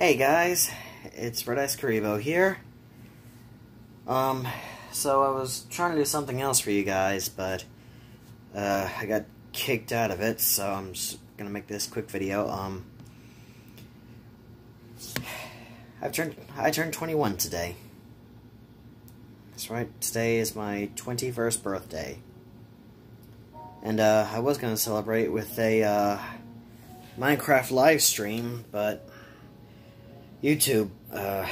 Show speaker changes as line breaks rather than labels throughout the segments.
Hey guys, it's Red Ice Karibo here. Um, so I was trying to do something else for you guys, but uh, I got kicked out of it, so I'm just gonna make this quick video. Um, I've turned I turned 21 today. That's right. Today is my 21st birthday, and uh, I was gonna celebrate with a uh, Minecraft live stream, but YouTube uh,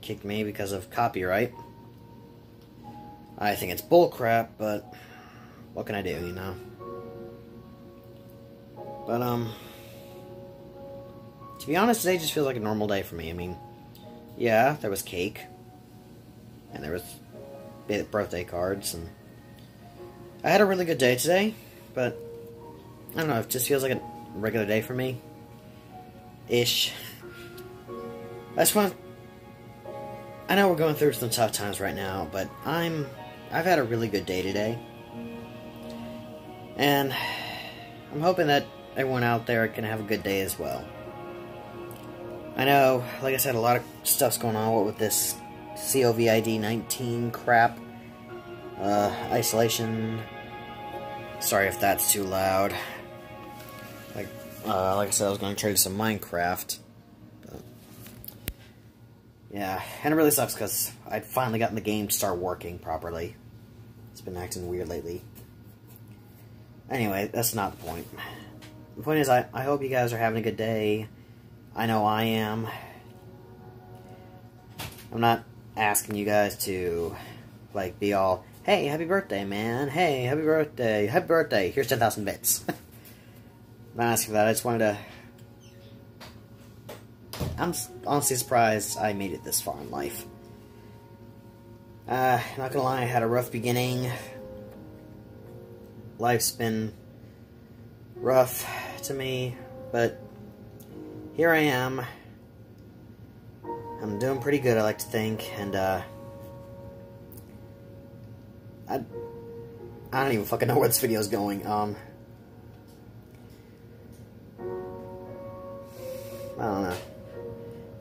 kicked me because of copyright. I think it's bullcrap, but what can I do, you know? But, um, to be honest, today just feels like a normal day for me. I mean, yeah, there was cake, and there was birthday cards, and I had a really good day today, but I don't know, it just feels like a regular day for me. Ish. I just want. I know we're going through some tough times right now, but I'm. I've had a really good day today, and I'm hoping that everyone out there can have a good day as well. I know, like I said, a lot of stuff's going on with this COVID 19 crap. Uh, isolation. Sorry if that's too loud. Like, uh, like I said, I was going to trade some Minecraft. Yeah, and it really sucks because I'd finally gotten the game to start working properly. It's been acting weird lately. Anyway, that's not the point. The point is, I, I hope you guys are having a good day. I know I am. I'm not asking you guys to, like, be all, hey, happy birthday, man. Hey, happy birthday. Happy birthday. Here's 10,000 bits. I'm not asking for that. I just wanted to I'm honestly surprised I made it this far in life. Uh, not gonna lie, I had a rough beginning. Life's been rough to me, but here I am. I'm doing pretty good, I like to think, and, uh, I, I don't even fucking know where this video is going, um,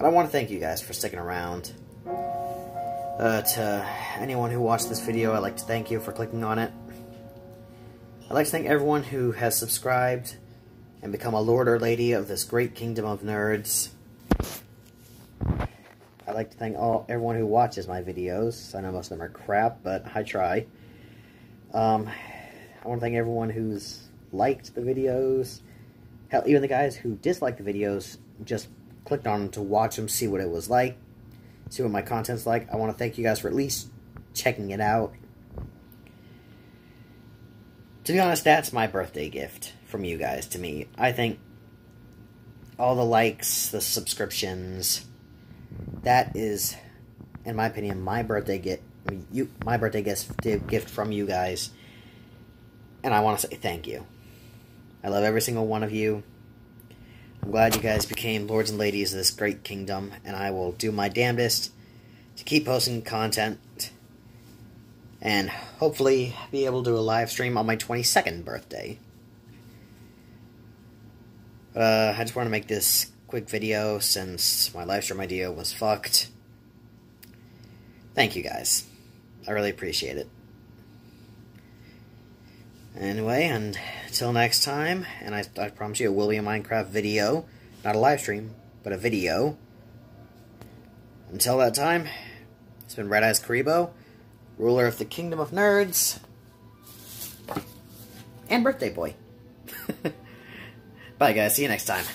But I want to thank you guys for sticking around. Uh, to anyone who watched this video, I'd like to thank you for clicking on it. I'd like to thank everyone who has subscribed and become a lord or lady of this great kingdom of nerds. I'd like to thank all everyone who watches my videos. I know most of them are crap, but I try. Um, I want to thank everyone who's liked the videos. Hell, even the guys who dislike the videos just clicked on them to watch them, see what it was like, see what my content's like. I want to thank you guys for at least checking it out. To be honest, that's my birthday gift from you guys to me. I think all the likes, the subscriptions, that is, in my opinion, my birthday gift. You, my birthday gift, gift from you guys, and I want to say thank you. I love every single one of you. I'm glad you guys became lords and ladies of this great kingdom, and I will do my damnedest to keep posting content and hopefully be able to do a live stream on my 22nd birthday. Uh, I just want to make this quick video since my live stream idea was fucked. Thank you guys. I really appreciate it. Anyway, and until next time, and I, I promise you it will be a Minecraft video, not a live stream, but a video. Until that time, it's been Red Eyes Karibo, ruler of the Kingdom of Nerdz, and Birthday Boy. Bye guys, see you next time.